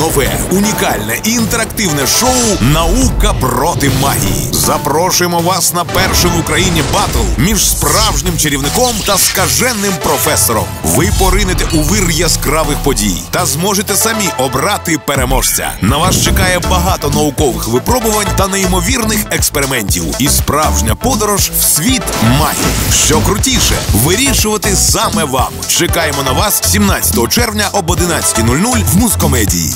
нове, унікальне і інтерактивне шоу Наука проти магії. Запрошуємо вас на перший в Україні батл між справжнім чарівником та скаженним професором. Ви поринете у вир яскравих подій та зможете самі обрати переможця. На вас чекає багато наукових випробувань та неймовірних експериментів і справжня подорож в світ магії. Що крутіше, вирішувати саме вам. Чекаємо на вас 17 червня об 11.00 в Музкомедії.